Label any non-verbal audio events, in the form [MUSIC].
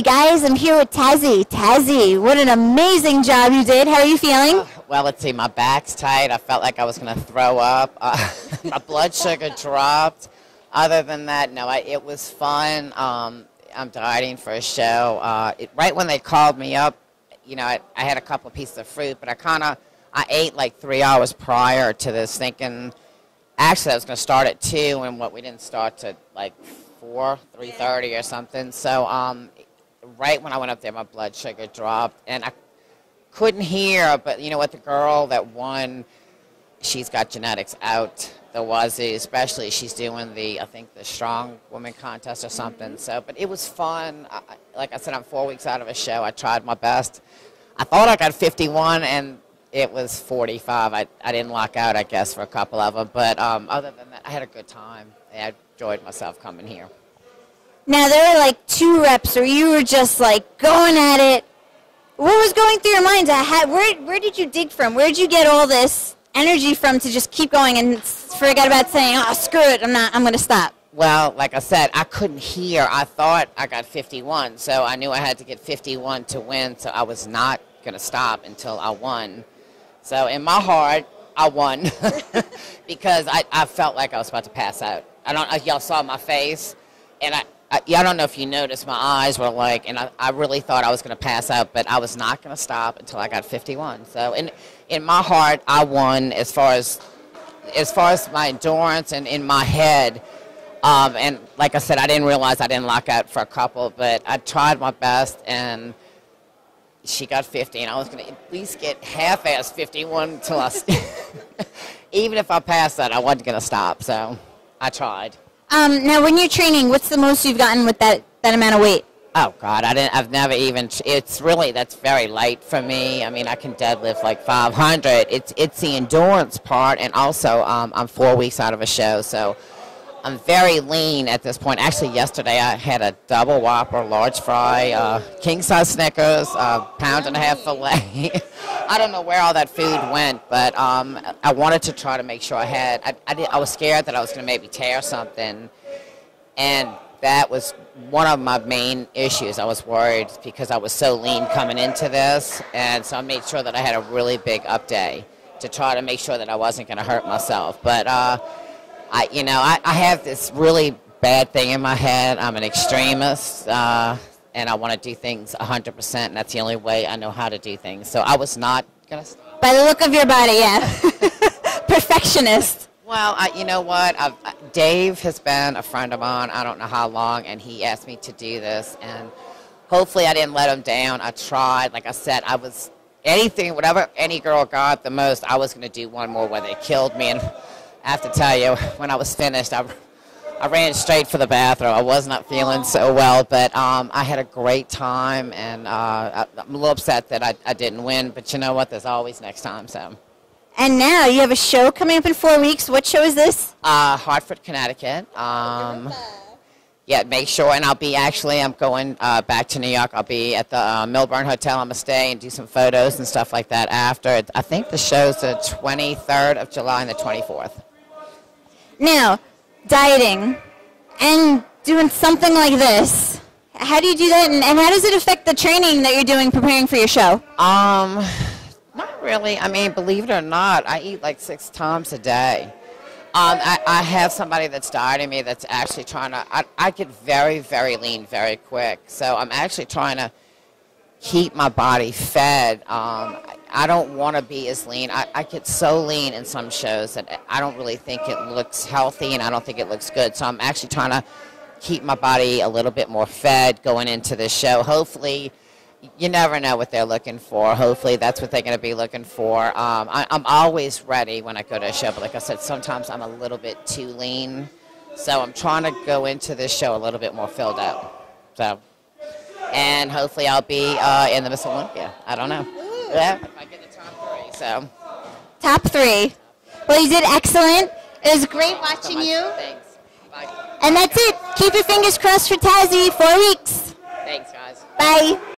Guys, I'm here with Tazzie. Tazzie, what an amazing job you did. How are you feeling? Well, let's see. My back's tight. I felt like I was going to throw up. Uh, [LAUGHS] my blood sugar dropped. Other than that, no, I, it was fun. Um, I'm dieting for a show. Uh, it, right when they called me up, you know, I, I had a couple pieces of fruit, but I kind of I ate like three hours prior to this, thinking actually I was going to start at two, and what we didn't start to like four, three thirty or something. So um, right when I went up there, my blood sugar dropped, and I couldn't hear. But you know what? The girl that won, she's got genetics out. The Wazoo, especially, she's doing the I think the strong woman contest or something. So, but it was fun. I, like I said, I'm four weeks out of a show. I tried my best. I thought I got 51, and it was 45. I, I didn't lock out, I guess, for a couple of them. But um, other than that, I had a good time. I enjoyed myself coming here. Now there were like two reps where you were just like going at it. What was going through your mind? Uh, had, where where did you dig from? Where did you get all this energy from to just keep going and forget about saying, "Oh, screw it, I'm not. I'm going to stop." Well, like I said, I couldn't hear. I thought I got 51, so I knew I had to get 51 to win. So I was not going to stop until I won. So in my heart, I won [LAUGHS] because I, I felt like I was about to pass out. I don't. Uh, y'all saw my face, and I, I, I don't know if you noticed, my eyes were like, and I, I really thought I was going to pass out, but I was not going to stop until I got 51. So in in my heart, I won as far as as far as my endurance and in my head. Um, and like I said, I didn't realize I didn't lock out for a couple, but I tried my best, and she got 50, and I was going to at least get half-ass 51 until I. [LAUGHS] Even if I passed that, I wasn't going to stop. So I tried. Um, now, when you're training, what's the most you've gotten with that, that amount of weight? Oh God, I didn't. I've never even. It's really that's very light for me. I mean, I can deadlift like 500. It's it's the endurance part, and also um, I'm four weeks out of a show, so I'm very lean at this point. Actually, yesterday I had a double Whopper, large fry, uh, king size Snickers, a pound and a half filet. [LAUGHS] I don't know where all that food went, but um, I wanted to try to make sure I had. I, I, did, I was scared that I was going to maybe tear something, and that was one of my main issues. I was worried because I was so lean coming into this, and so I made sure that I had a really big up day to try to make sure that I wasn't going to hurt myself. But uh, I, you know, I, I, have this really bad thing in my head. I'm an extremist, uh, and I want to do things 100%, and that's the only way I know how to do things. So I was not going to. By the look of your body, yeah, [LAUGHS] perfectionist. Well, I, you know what? I've, Dave has been a friend of mine. I don't know how long, and he asked me to do this, and hopefully I didn't let him down. I tried. Like I said, I was anything, whatever any girl got the most, I was going to do one more where they killed me. And I have to tell you, when I was finished, I, I ran straight for the bathroom. I was not feeling so well, but um, I had a great time, and uh, I'm a little upset that I, I didn't win. But you know what? There's always next time. So. And now you have a show coming up in four weeks. What show is this? Uh, Hartford, Connecticut. Um, yeah, make sure. And I'll be actually, I'm going uh, back to New York. I'll be at the uh, Milburn Hotel. I'm going to stay and do some photos and stuff like that after. I think the show's the 23rd of July and the 24th. Now, dieting and doing something like this. How do you do that, and, and how does it affect the training that you're doing preparing for your show? Um, not really. I mean, believe it or not, I eat like six times a day. Um, I, I have somebody that's dieting me that's actually trying to. I, I get very, very lean very quick. So I'm actually trying to keep my body fed. Um, I don't want to be as lean. I, I get so lean in some shows that I don't really think it looks healthy and I don't think it looks good. So I'm actually trying to keep my body a little bit more fed going into this show. Hopefully you never know what they're looking for. Hopefully, that's what they're going to be looking for. Um, I, am always ready when I go to a show, but like I said, sometimes I'm a little bit too lean. So I'm trying to go into this show a little bit more filled out. So, and hopefully, I'll be uh, in the Miss Olympia. I don't know. Yeah, if I get the top three. So, top three. Well, you did excellent. It was great watching so you. Thanks. Bye. And that's it. Keep your fingers crossed for Tazzie. Four weeks. Thanks, guys. Bye.